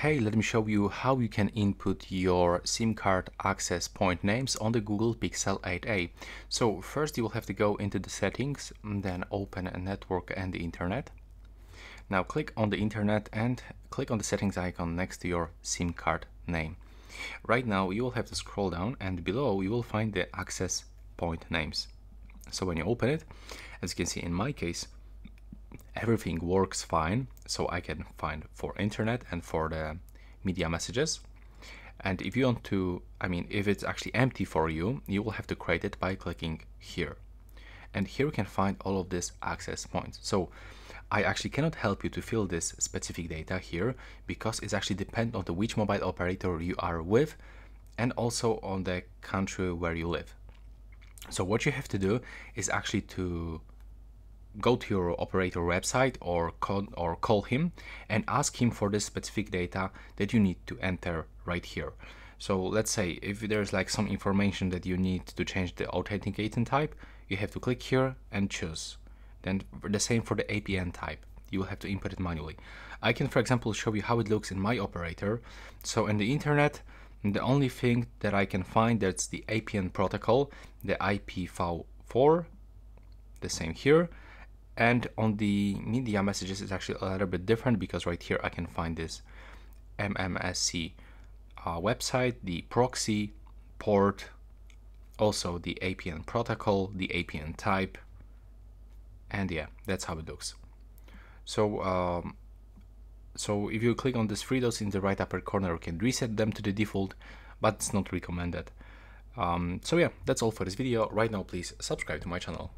Hey, let me show you how you can input your SIM card access point names on the Google Pixel 8a. So first you will have to go into the settings, and then open a network and the internet. Now click on the internet and click on the settings icon next to your SIM card name. Right now you will have to scroll down and below you will find the access point names. So when you open it, as you can see in my case, everything works fine so I can find for internet and for the media messages. And if you want to I mean if it's actually empty for you you will have to create it by clicking here. And here you can find all of these access points. So I actually cannot help you to fill this specific data here because it's actually dependent on the which mobile operator you are with and also on the country where you live. So what you have to do is actually to go to your operator website or call, or call him and ask him for the specific data that you need to enter right here. So let's say if there's like some information that you need to change the authenticating type, you have to click here and choose. Then the same for the APN type. You will have to input it manually. I can, for example, show you how it looks in my operator. So in the internet, the only thing that I can find that's the APN protocol, the IPv4, the same here, and on the media messages it's actually a little bit different because right here I can find this MMSC uh, website the proxy port also the APN protocol the APN type and yeah that's how it looks. So um, so if you click on these three dots in the right upper corner you can reset them to the default but it's not recommended. Um, so yeah that's all for this video. Right now please subscribe to my channel